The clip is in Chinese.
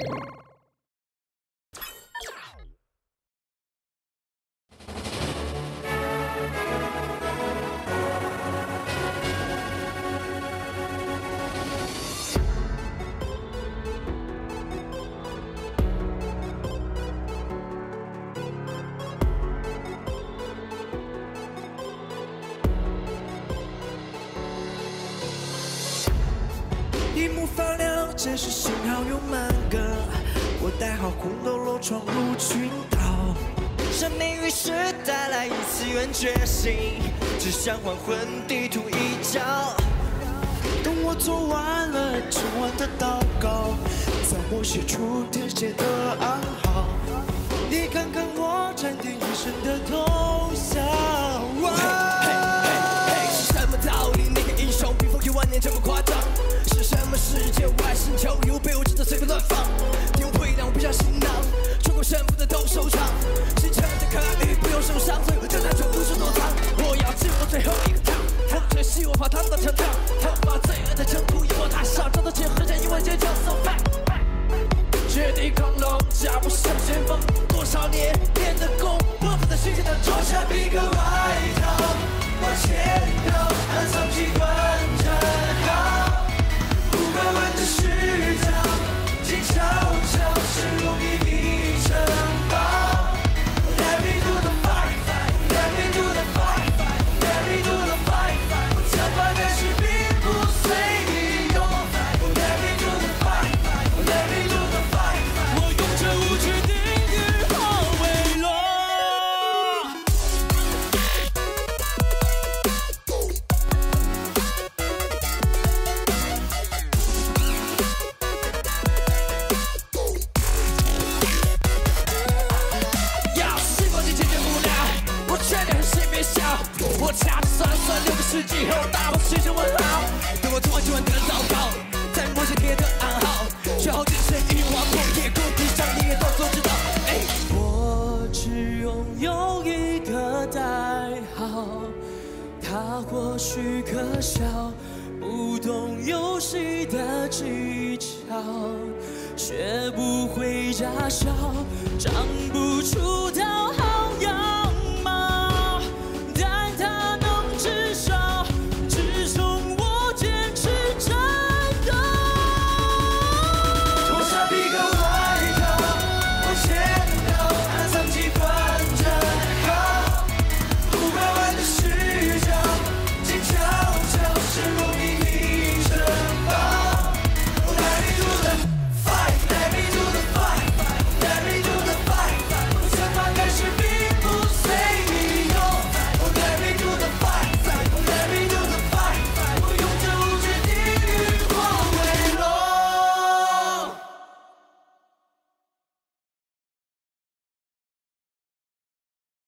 you 一幕发亮，这时信号又慢个。我戴好红楼楼闯入群岛，生命于是带来一次元觉醒，只想还魂地图一角。等我做完了今晚的祷告，在我写出天蝎的暗号。你看看我沉淀一生的通宵。是什么道理？那个英雄比风一万年这么夸张？什么世界外星球又被我知道随便乱放？天会让我不下行囊，穿过胜负的都收场，星辰的可以不用受伤，所以我就在这无处躲藏。我要进入最后一个趟，我这希望怕他们成长，他把罪恶的征途一往大上，找到结合在一万坚强 so fat。绝地抗龙，加不上旋风，多少年练的功，我不在世界的脱下皮革外我掐指算算，六个世纪后，大部写成问号。等我做完今晚的祷告，在梦想贴的暗号，学好精神与划破夜空，地上你也都所知道。我只拥有一个代号，他或许可笑，不懂游戏的技巧，学不会假笑，长不出刀